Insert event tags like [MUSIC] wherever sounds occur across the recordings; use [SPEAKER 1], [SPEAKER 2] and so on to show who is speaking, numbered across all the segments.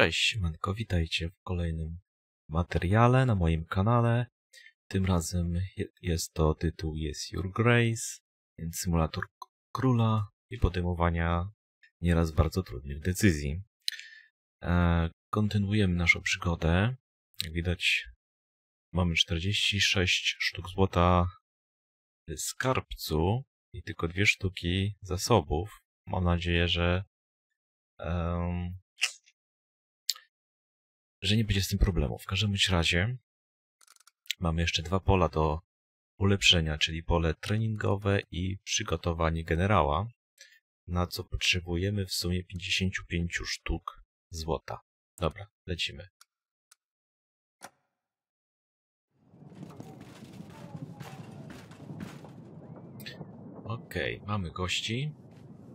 [SPEAKER 1] Cześć, siemanko, witajcie w kolejnym materiale na moim kanale. Tym razem je- jest to tytuł Jest Your Grace, więc symulator króla i podejmowania nieraz bardzo trudnych decyzji. E, kontynuujemy naszą przygodę. Jak widać, mamy 46 sztuk złota w skarbcu i tylko dwie sztuki zasobów. Mam nadzieję, że że nie będzie z tym problemu. W każdym razie mamy jeszcze dwa pola do ulepszenia, czyli pole treningowe i przygotowanie generała, na co potrzebujemy w sumie 55 sztuk złota. Dobra, lecimy. Okej, mamy gości.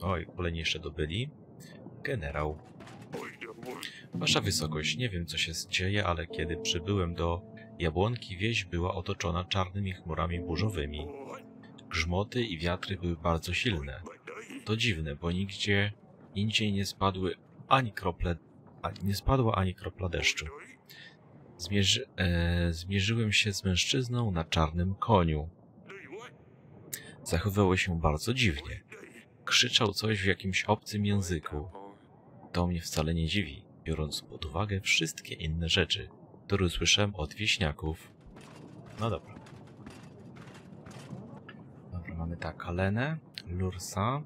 [SPEAKER 1] Oj, koleni jeszcze dobyli. Generał. Wasza wysokość, nie wiem co się dzieje, ale kiedy przybyłem do Jabłonki, wieś była otoczona czarnymi chmurami burzowymi. Grzmoty i wiatry były bardzo silne. To dziwne, bo nigdzie indziej nie spadły ani krople, nie spadła ani kropla deszczu. Zmierzy, e, zmierzyłem się z mężczyzną na czarnym koniu. Zachowywał się bardzo dziwnie. Krzyczał coś w jakimś obcym języku. To mnie wcale nie dziwi, biorąc pod uwagę wszystkie inne rzeczy, które słyszałem od wieśniaków. No dobra. Dobra, mamy tak, Alenę, Lursa,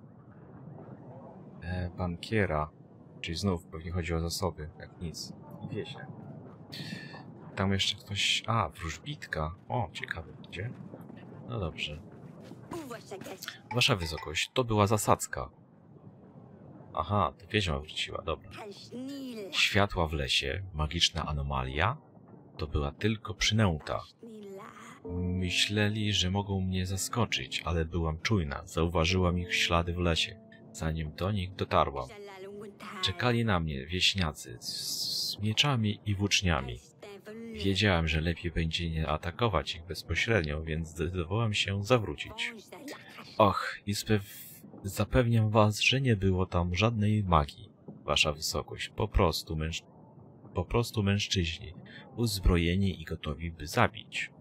[SPEAKER 1] e, bankiera, czyli znów pewnie chodzi o zasoby, jak nic, i wieśniak. Tam jeszcze ktoś, a, wróżbitka, o, ciekawe, gdzie? No dobrze. Wasza wysokość, to była zasadzka. Aha, to wiedźma wróciła, dobra. Światła w lesie, magiczna anomalia, to była tylko przynęta. Myśleli, że mogą mnie zaskoczyć, ale byłam czujna. Zauważyłam ich ślady w lesie. Zanim do nich dotarłam, czekali na mnie wieśniacy z mieczami i włóczniami. Wiedziałam, że lepiej będzie nie atakować ich bezpośrednio, więc zdecydowałam się zawrócić. Och, i spew... zapewniam was, że nie było tam żadnej magii, wasza wysokość. Po prostu męż... po prostu mężczyźni, uzbrojeni i gotowi, by zabić.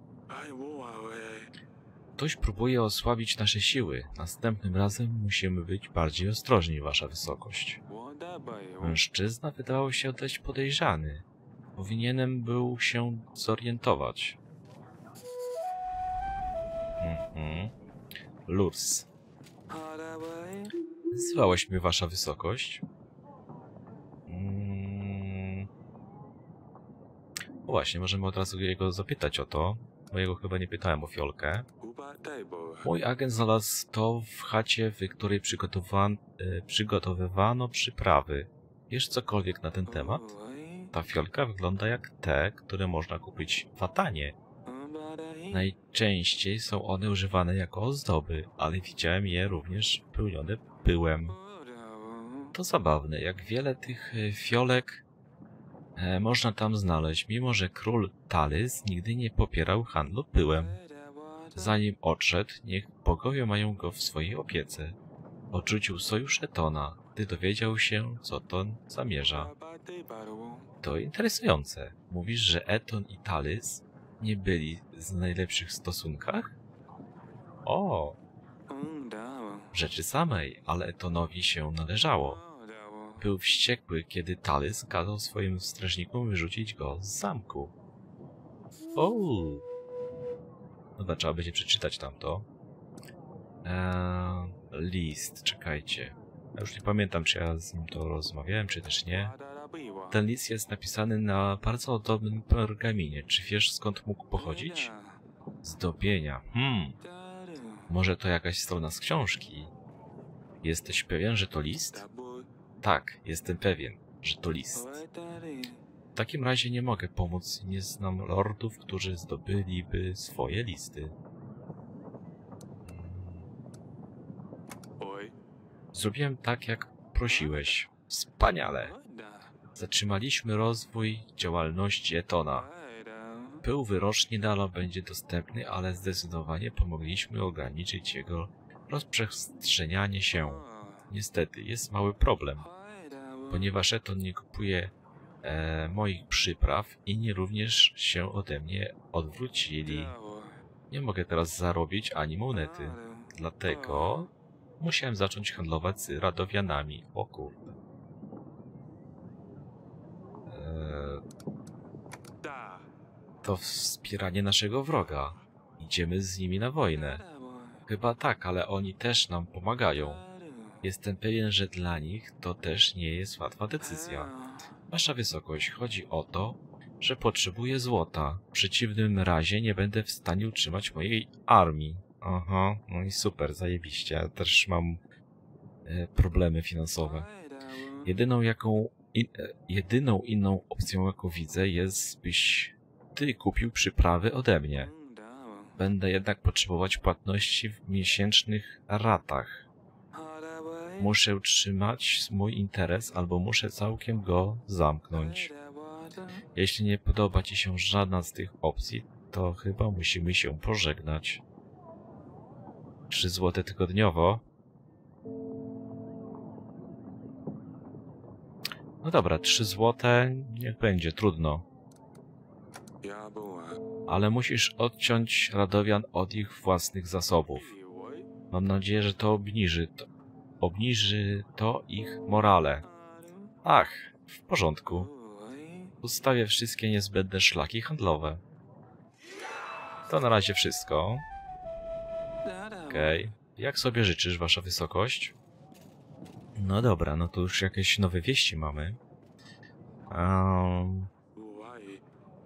[SPEAKER 1] Ktoś próbuje osłabić nasze siły. Następnym razem musimy być bardziej ostrożni, wasza wysokość. Mężczyzna wydawał się dość podejrzany. Powinienem był się zorientować. Mhm. Lurs. Zwałeś mnie, wasza wysokość. Mm. O właśnie, możemy od razu jego zapytać o to. Mojego chyba nie pytałem o fiolkę. Mój agent znalazł to w chacie, w której e, przygotowywano przyprawy. Wiesz cokolwiek na ten temat? Ta fiolka wygląda jak te, które można kupić w Atanie. Najczęściej są one używane jako ozdoby, ale widziałem je również pełnione pyłem. To zabawne, jak wiele tych e, fiolek e, można tam znaleźć, mimo że król Talys nigdy nie popierał handlu pyłem. Zanim odszedł, niech bogowie mają go w swojej opiece. Odrzucił sojusz Etona, gdy dowiedział się, co Ton zamierza. To interesujące. Mówisz, że Eton i Talys nie byli w najlepszych stosunkach? O, rzeczy samej, ale Etonowi się należało. Był wściekły, kiedy Talys kazał swoim strażnikom wyrzucić go z zamku. O, Dobra, trzeba będzie przeczytać tamto. Eee, list, czekajcie. Ja już nie pamiętam, czy ja z nim to rozmawiałem, czy też nie. Ten list jest napisany na bardzo ozdobnym pergaminie. Czy wiesz skąd mógł pochodzić? Zdobienia. Hmm, może to jakaś strona z książki? Jesteś pewien, że to list? Tak, jestem pewien, że to list. W takim razie nie mogę pomóc. Nie znam lordów, którzy zdobyliby swoje listy. Zrobiłem tak, jak prosiłeś. Wspaniale. Zatrzymaliśmy rozwój działalności Etona. Pył wyrocznie nadal będzie dostępny, ale zdecydowanie pomogliśmy ograniczyć jego rozprzestrzenianie się. Niestety, jest mały problem. Ponieważ Eton nie kupuje e, moich przypraw. Inni również się ode mnie odwrócili. Nie mogę teraz zarobić ani monety. Dlatego musiałem zacząć handlować z Radowianami. O kurde. Eee, to wspieranie naszego wroga. Idziemy z nimi na wojnę. Chyba tak, ale oni też nam pomagają. Jestem pewien, że dla nich to też nie jest łatwa decyzja. Wasza wysokość, chodzi o to, że potrzebuję złota. W przeciwnym razie nie będę w stanie utrzymać mojej armii. Aha, no i super, zajebiście. Ja też mam e, problemy finansowe. Jedyną jaką i, e, jedyną inną opcją jaką widzę jest byś ty kupił przyprawy ode mnie. Będę jednak potrzebować płatności w miesięcznych ratach. Muszę utrzymać mój interes albo muszę całkiem go zamknąć. Jeśli nie podoba ci się żadna z tych opcji, to chyba musimy się pożegnać. 3 złote tygodniowo. No dobra, 3 złote, niech będzie, trudno. Ale musisz odciąć Radowian od ich własnych zasobów. Mam nadzieję, że to obniży to, obniży to ich morale. Ach, w porządku. Ustawię wszystkie niezbędne szlaki handlowe. To na razie wszystko. Okej. Okay. Jak sobie życzysz, wasza wysokość? No dobra, no to już jakieś nowe wieści mamy. Um,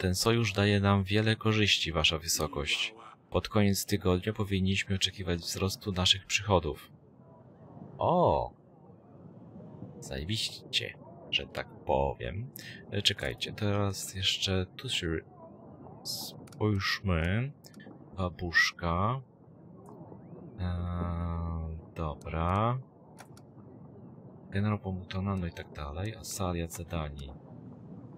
[SPEAKER 1] ten sojusz daje nam wiele korzyści, wasza wysokość. Pod koniec tygodnia powinniśmy oczekiwać wzrostu naszych przychodów. O! Zajebiście, że tak powiem. E, czekajcie, teraz jeszcze tu się spójrzmy. Babuszka. Eee, dobra. Generał Pomutona, no i tak dalej. Asalia Zedani.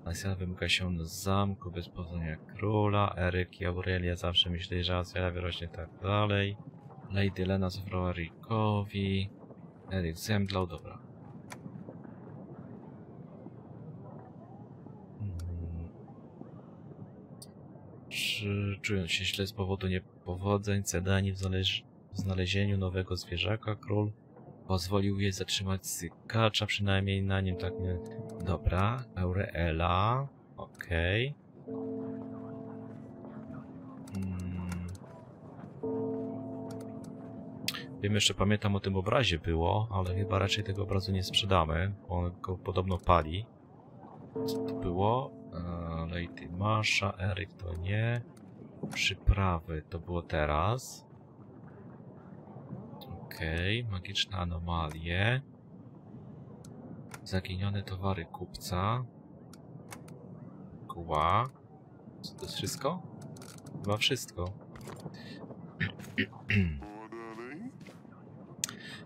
[SPEAKER 1] Asja wymyka się na zamku bez powodzenia króla. Eryk i Aurelia zawsze myśleli, że Asja wyrośnie tak dalej. Lady Lena zabrała Rickowi. Eryk zemdlał, dobra. Hmm. Czy czując się źle z powodu niepowodzeń, Cedani w, w znalezieniu nowego zwierzaka, król pozwolił jej zatrzymać sykacza, przynajmniej na nim tak nie... Dobra, Aureela, okej. Okay. Hmm. Wiem, jeszcze pamiętam o tym obrazie było, ale chyba raczej tego obrazu nie sprzedamy, on go podobno pali. Co to było? Eee, Lady Masha, Eryk to nie. Przyprawy to było teraz. Okej, okay. magiczne anomalie. Zaginione towary kupca. Kła. Co to jest wszystko? Chyba wszystko. [CLEARS THROAT]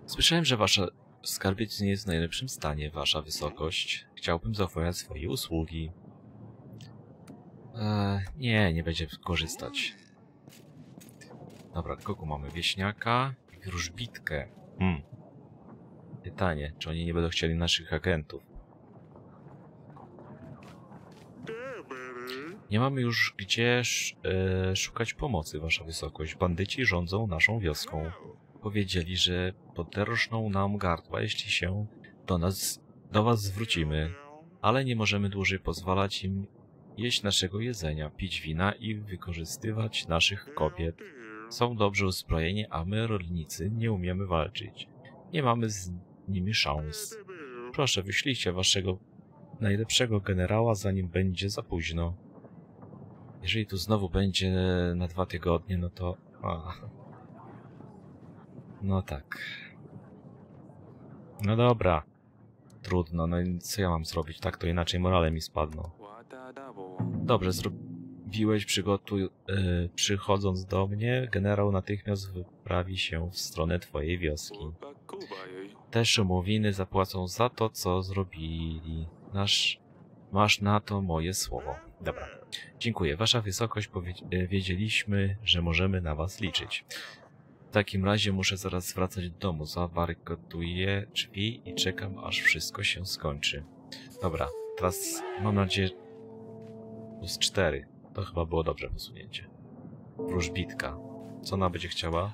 [SPEAKER 1] Słyszałem, że wasza skarbiec nie jest w najlepszym stanie, wasza wysokość. Chciałbym zaoferować swoje usługi. Eee, nie, nie będzie korzystać. Dobra, kogo mamy? Wieśniaka wróżbitkę. Hmm. Pytanie, czy oni nie będą chcieli naszych agentów? Nie mamy już gdzie e, szukać pomocy, wasza wysokość. Bandyci rządzą naszą wioską. Powiedzieli, że poderżną nam gardła, jeśli się do nas, do was zwrócimy. Ale nie możemy dłużej pozwalać im jeść naszego jedzenia, pić wina i wykorzystywać naszych kobiet. Są dobrze uzbrojeni, a my, rolnicy, nie umiemy walczyć. Nie mamy z nimi szans. Proszę, wyślijcie waszego najlepszego generała, zanim będzie za późno. Jeżeli tu znowu będzie na dwa tygodnie, no to... A. No tak. No dobra. Trudno, no i co ja mam zrobić? Tak to inaczej morale mi spadną. Dobrze, zrób Wiłeś przygotuj, yy, przychodząc do mnie, generał natychmiast wyprawi się w stronę twojej wioski. Te szumowiny zapłacą za to, co zrobili. Nasz, masz na to moje słowo. Dobra. Dziękuję. Wasza wysokość, e, wiedzieliśmy, że możemy na was liczyć. W takim razie muszę zaraz wracać do domu. Zabarykaduję drzwi i czekam, aż wszystko się skończy. Dobra, teraz mam nadzieję... Plus 4. To chyba było dobrze posunięcie. Wróżbitka. Co ona będzie chciała?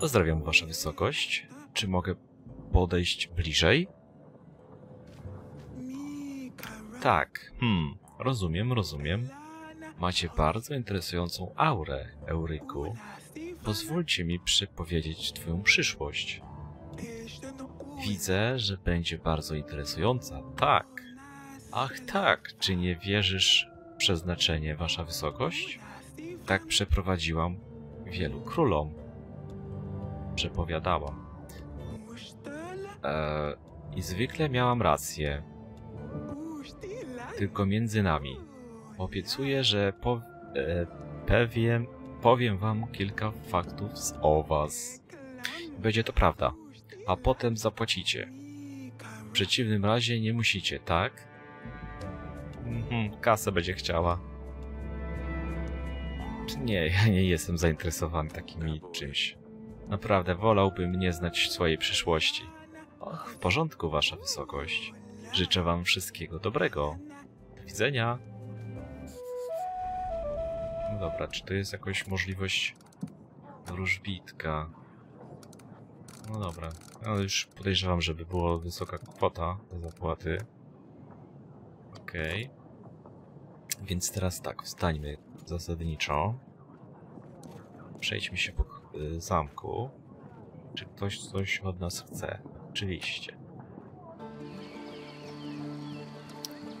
[SPEAKER 1] Pozdrawiam Wasza Wysokość. Czy mogę podejść bliżej? Tak. Hmm. Rozumiem, rozumiem. Macie bardzo interesującą aurę, Euryku. Pozwólcie mi przepowiedzieć Twoją przyszłość. Widzę, że będzie bardzo interesująca. Tak. Ach tak, czy nie wierzysz przeznaczenie, Wasza Wysokość? Tak przeprowadziłam wielu królom. Przepowiadałam. Eee, I zwykle miałam rację. Tylko między nami. Obiecuję, że po, e, pewien, powiem wam kilka faktów z o was. Będzie to prawda, a potem zapłacicie. W przeciwnym razie nie musicie, tak? Kasę będzie chciała. Nie, [LAUGHS] ja nie jestem zainteresowany takimi czymś. Naprawdę, wolałbym nie znać swojej przyszłości. Och, w porządku, wasza wysokość. Życzę wam wszystkiego dobrego. Do widzenia. No dobra, czy to jest jakaś możliwość wróżbitka? No dobra, ale już podejrzewam, żeby była wysoka kwota do zapłaty. Okej. Okay. Więc teraz tak, wstańmy zasadniczo. Przejdźmy się po y, zamku. Czy ktoś coś od nas chce? Oczywiście.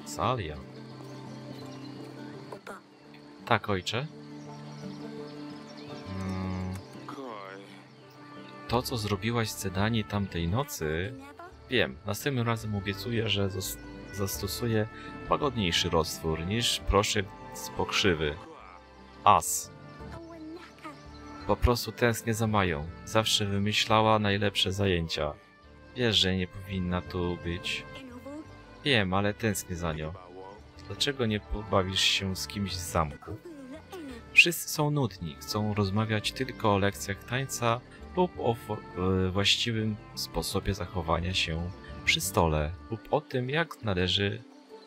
[SPEAKER 1] Salia. Tak, ojcze. Mm. To, co zrobiłaś z Cedani tamtej nocy... Wiem, następnym razem obiecuję, że zastosuję łagodniejszy roztwór niż proszek z pokrzywy. As. Po prostu tęsknię za Mają. Zawsze wymyślała najlepsze zajęcia. Wiesz, że nie powinna tu być. Wiem, ale tęsknię za nią. Dlaczego nie pobawisz się z kimś z zamku? Wszyscy są nudni, chcą rozmawiać tylko o lekcjach tańca lub o e, właściwym sposobie zachowania się przy stole lub o tym, jak należy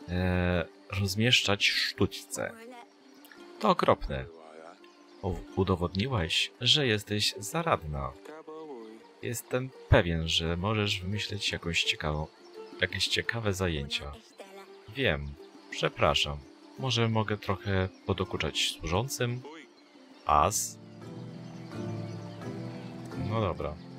[SPEAKER 1] e, rozmieszczać sztućce. To okropne. Udowodniłaś, że jesteś zaradna. Jestem pewien, że możesz wymyśleć jakąś ciekawą, jakieś ciekawe zajęcia. Wiem, przepraszam. Może mogę trochę podokuczać służącym? As? No dobra.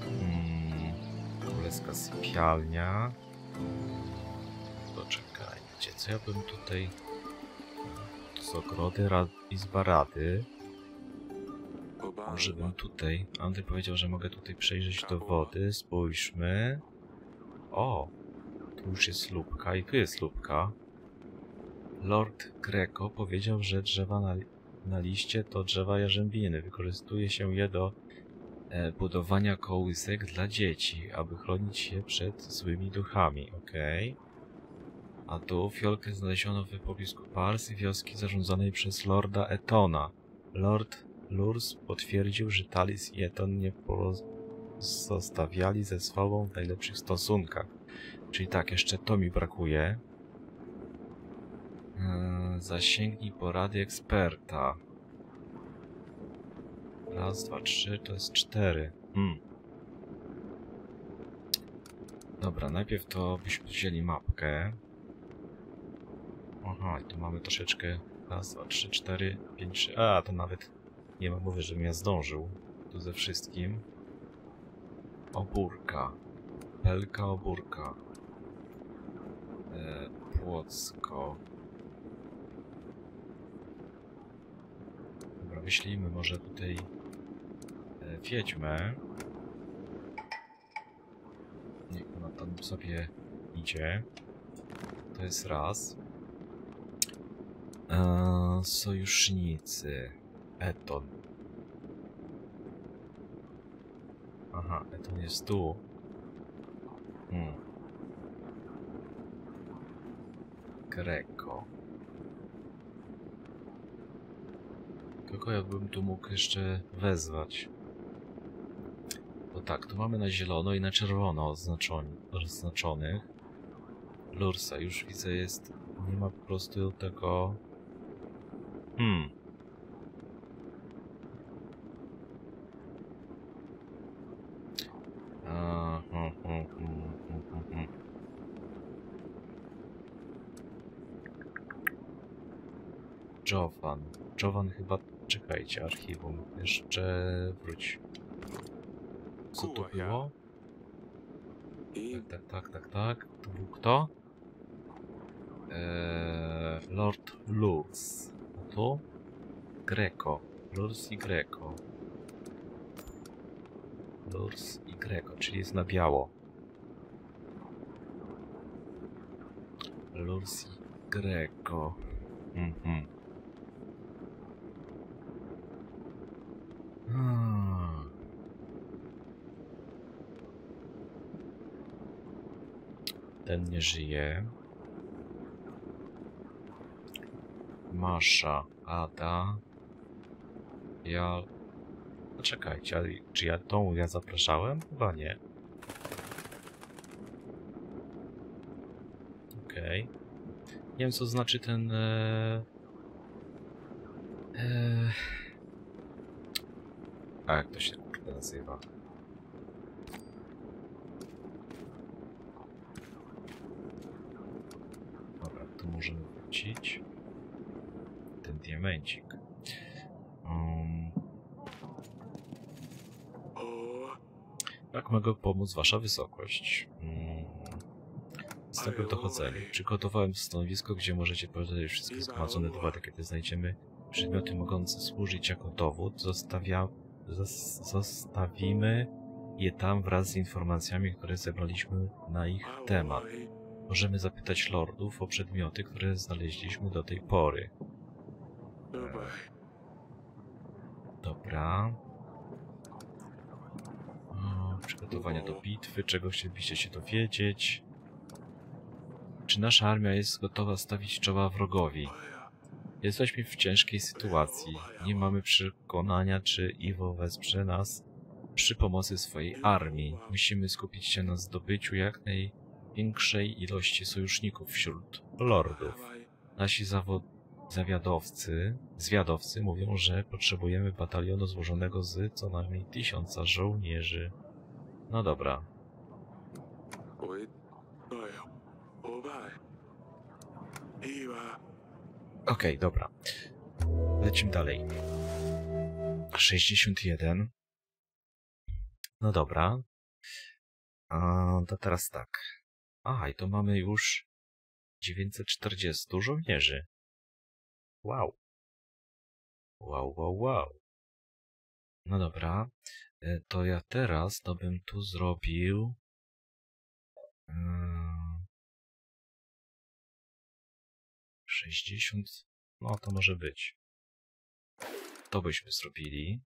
[SPEAKER 1] Hmm, królewska sypialnia. Poczekajcie, co ja bym tutaj... To są ogrody, rad... izba rady. Może bym tutaj... Andrzej powiedział, że mogę tutaj przejrzeć do wody. Spójrzmy. O! Tu już jest lubka i tu jest lubka. Lord Greco powiedział, że drzewa na, na liście to drzewa jarzębiny. Wykorzystuje się je do budowania kołysek dla dzieci, aby chronić je przed złymi duchami. Okej. Okay. A tu fiolkę znaleziono w pobliżu Pars wioski zarządzanej przez Lorda Etona. Lord Lurs potwierdził, że Talis i Eton nie pozostawiali ze sobą w najlepszych stosunkach. Czyli tak, jeszcze to mi brakuje. Eee, zasięgnij porady eksperta. Raz, dwa, trzy, to jest cztery. Hmm. Dobra, najpierw to byśmy wzięli mapkę. Aha, i tu mamy troszeczkę. Raz, dwa, trzy, cztery, pięć, trzy. A, to nawet nie ma mowy, żebym ja zdążył. Tu ze wszystkim. Obórka. Pelka obórka. E, Płocko. Dobra, wyślijmy może tutaj wiedźmę. Niech ona tam sobie idzie. To jest raz. E, sojusznicy. Eton. Aha, Eton jest tu. Hmm. Greco. Kogo ja bym tu mógł jeszcze wezwać? Tak, tu mamy na zielono i na czerwono oznaczonych. Lursa, już widzę, jest... Nie ma po prostu tego... Hmm. A, hmm, hmm, hmm, hmm. Jovan. Jovan chyba... Czekajcie, archiwum. Jeszcze wróć. Co to było? Tak, tak, tak, tak, tak. To był kto? Eee, Lord Luz. A tu? Greco. Lurs i Greco. Lurs i Greco, czyli jest na biało. Lurs i Greco. Mhm. Hmm. Ten nie żyje. Masza, Ada. Ja... Czekajcie, ale czy ja tą ja zapraszałem? Chyba nie. Okej. Nie wiem co znaczy ten... E... E... A jak to się nazywa? Dobra, tu wrócić. Ten diamencik. Um, jak mogę pomóc Wasza Wysokość? Mm, Wstępem dochodzenia. Przygotowałem stanowisko, gdzie możecie powiedzieć wszystkie zgromadzone dowody, kiedy znajdziemy przedmioty mogące służyć jako dowód. Zostawia, zos, zostawimy je tam wraz z informacjami, które zebraliśmy na ich temat. Możemy zapytać lordów o przedmioty, które znaleźliśmy do tej pory. Dobra. O, przygotowania do bitwy, czego chcielibyście się dowiedzieć? Czy nasza armia jest gotowa stawić czoła wrogowi? Jesteśmy w ciężkiej sytuacji. Nie mamy przekonania, czy Iwo wesprze nas przy pomocy swojej armii. Musimy skupić się na zdobyciu jak największej ilości sojuszników wśród lordów. Nasi zawiadowcy, zwiadowcy mówią, że potrzebujemy batalionu złożonego z co najmniej tysiąca żołnierzy. No dobra. Okej, dobra. Lecimy dalej. 61. No dobra. A, to teraz tak. Aha, i to mamy już 940 żołnierzy. Wow. Wow, wow, wow. No dobra. E, To ja teraz to bym tu zrobił... mm, 60... No to może być. To byśmy zrobili.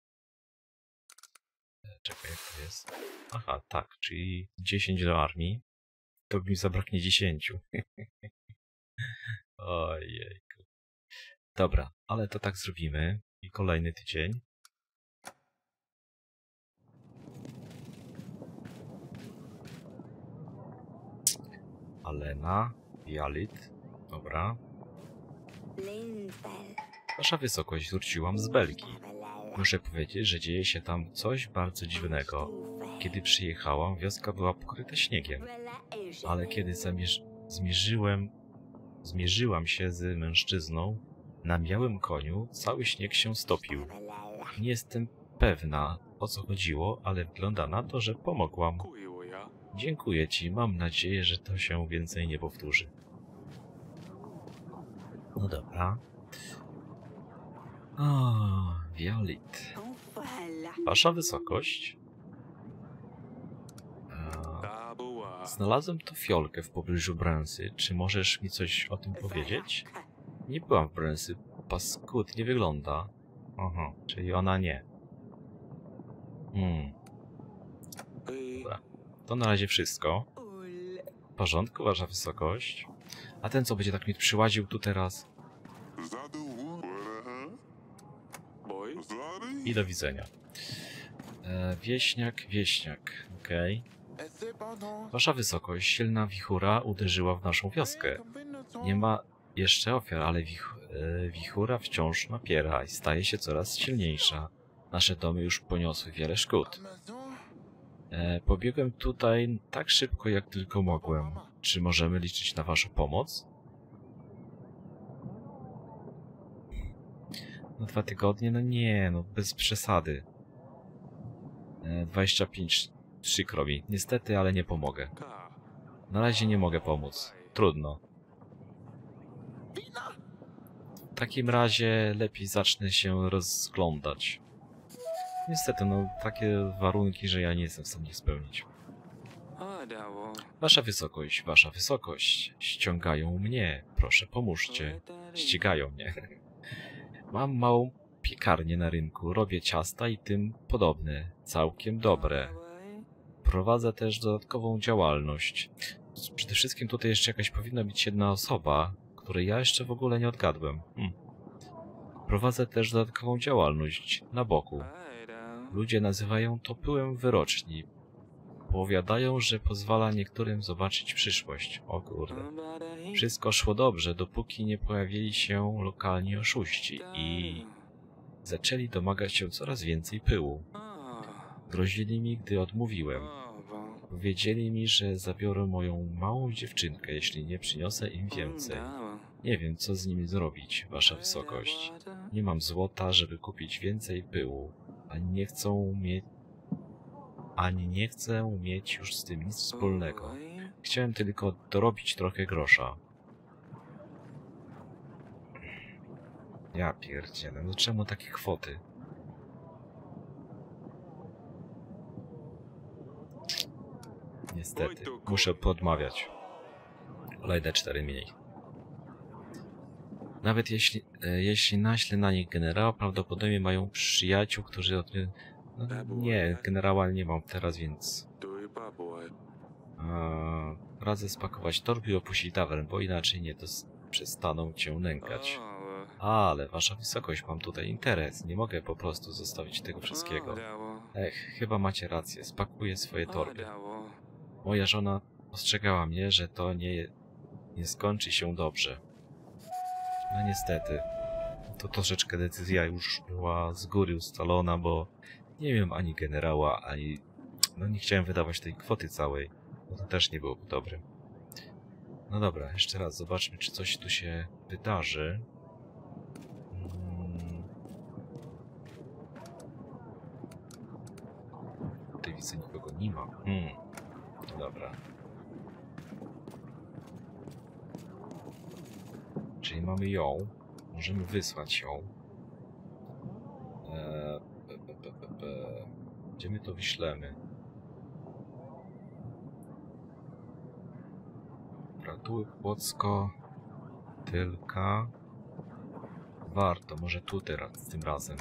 [SPEAKER 1] E, Czekaj, jak to jest? Aha, tak, czyli 10 do armii. To mi zabraknie 10. [LAUGHS] Ojejku. Dobra, ale to tak zrobimy. I kolejny tydzień. Alena, Jalit. Dobra. Wasza wysokość wróciłam z Belgii. Muszę powiedzieć, że dzieje się tam coś bardzo dziwnego. Kiedy przyjechałam, wioska była pokryta śniegiem, ale kiedy zamierz... zmierzyłem... zmierzyłam się z mężczyzną, na białym koniu cały śnieg się stopił. Nie jestem pewna, o co chodziło, ale wygląda na to, że pomogłam. Dziękuję ci, mam nadzieję, że to się więcej nie powtórzy. No dobra. O, Violet. Wasza wysokość? E, znalazłem tu fiolkę w pobliżu Bręsy. Czy możesz mi coś o tym powiedzieć? Nie byłam w Bręsy. Paskudnie wygląda. Aha, czyli ona nie. Hmm, to na razie wszystko. W porządku, wasza wysokość. A ten co będzie tak mnie przyłaził tu teraz? I do widzenia. E, wieśniak, wieśniak, okej. Wasza wysokość, silna wichura uderzyła w naszą wioskę. Nie ma jeszcze ofiar, ale wich e, wichura wciąż napiera i staje się coraz silniejsza. Nasze domy już poniosły wiele szkód. E, pobiegłem tutaj tak szybko, jak tylko mogłem. Czy możemy liczyć na waszą pomoc? Na dwa tygodnie? No nie, no bez przesady. E, 25 przykro mi. Niestety, ale nie pomogę. Na razie nie mogę pomóc. Trudno. W takim razie lepiej zacznę się rozglądać. Niestety, no takie warunki, że ja nie jestem w stanie spełnić. Wasza wysokość, wasza wysokość. Ściągają mnie. Proszę, pomóżcie. Ścigają mnie. [LAUGHS] Mam małą piekarnię na rynku. Robię ciasta i tym podobne. Całkiem dobre. Prowadzę też dodatkową działalność. Przede wszystkim tutaj jeszcze jakaś powinna być jedna osoba, której ja jeszcze w ogóle nie odgadłem. Hm. Prowadzę też dodatkową działalność na boku. Ludzie nazywają to pyłem wyroczni. Powiadają, że pozwala niektórym zobaczyć przyszłość. O kurde. Wszystko szło dobrze, dopóki nie pojawili się lokalni oszuści i zaczęli domagać się coraz więcej pyłu. Grozili mi, gdy odmówiłem. Powiedzieli mi, że zabiorą moją małą dziewczynkę, jeśli nie przyniosę im więcej. Nie wiem, co z nimi zrobić, wasza wysokość. Nie mam złota, żeby kupić więcej pyłu, ani nie chcą mieć... Ani nie chcę mieć już z tym nic wspólnego. Chciałem tylko dorobić trochę grosza. Ja pierdzielę, no czemu takie kwoty? Niestety, muszę podmawiać. Kolejne cztery mniej. Nawet jeśli, e, jeśli naślę na nich generała, prawdopodobnie mają przyjaciół, którzy... No, nie, generała nie mam teraz, więc... Radzę spakować torby i opuścić tawern, bo inaczej nie przestaną cię nękać. Ale, wasza wysokość, mam tutaj interes. Nie mogę po prostu zostawić tego wszystkiego. Ech, chyba macie rację. Spakuję swoje torby. Moja żona ostrzegała mnie, że to nie, nie skończy się dobrze. No niestety. To troszeczkę decyzja już była z góry ustalona, bo nie wiem ani generała, ani... No nie chciałem wydawać tej kwoty całej, to też nie byłoby dobre. No dobra, jeszcze raz zobaczmy, czy coś tu się wydarzy. Mm. Tutaj widzę nikogo nie ma. Hmm. Dobra. Czyli mamy ją. Możemy wysłać ją. Eee. Gdzie my to wyślemy? Płocko. Tylka. Warto, może tu teraz, tym razem.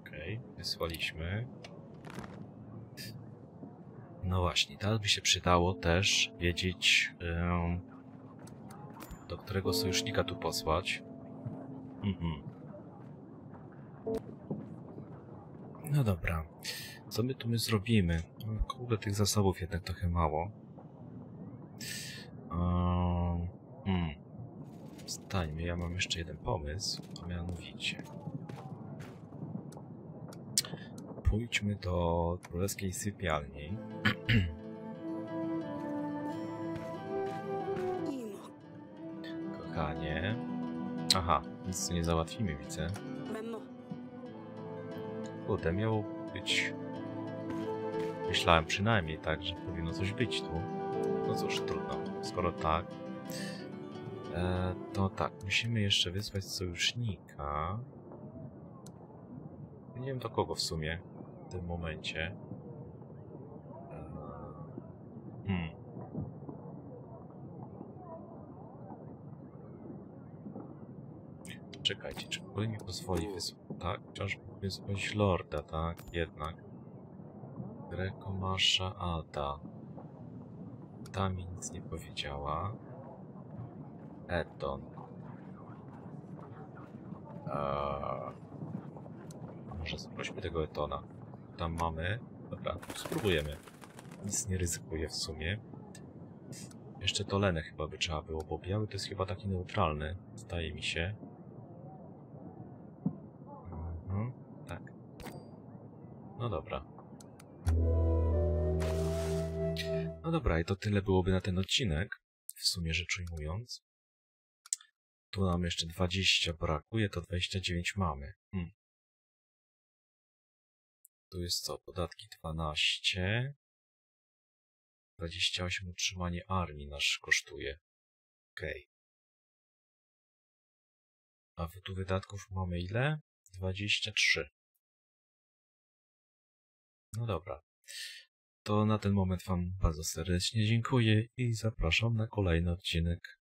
[SPEAKER 1] Okej, okay, wysłaliśmy. No właśnie, teraz by się przydało też wiedzieć, ym, do którego sojusznika tu posłać. Mhm. No dobra. Co my tu my zrobimy? Kurde, tych zasobów jednak trochę mało. Ym, hmm. Stańmy, ja mam jeszcze jeden pomysł, a mianowicie. Pójdźmy do królewskiej sypialni. [CLEARS THROAT] Kochanie. Aha, nic tu nie załatwimy, widzę. Kurde, miało być... Myślałem przynajmniej tak, że powinno coś być tu. No cóż, trudno. Skoro tak... E, to tak, musimy jeszcze wysłać sojusznika. Nie wiem do kogo w sumie w tym momencie. Hmm. Czekajcie, czy w ogóle mi pozwoli wysłać? Tak, wciąż wysłać lorda, tak? Jednak. Greco, Masza, Ada. Ta mi nic nie powiedziała. Eton. A może zaprośmy tego Etona. Tam mamy. Dobra, spróbujemy. Nic nie ryzykuję w sumie. Jeszcze to Lenę chyba by trzeba było, bo biały to jest chyba taki neutralny. Zdaje mi się. Mhm, tak. No dobra. Dobra, i to tyle byłoby na ten odcinek. W sumie rzecz ujmując. Tu nam jeszcze 20 brakuje, to 29 mamy. Hmm. Tu jest co? Podatki 12. 28 utrzymanie armii nasz kosztuje. Okej. A wy tu wydatków mamy ile? 23. No dobra to na ten moment Wam bardzo serdecznie dziękuję i zapraszam na kolejny odcinek.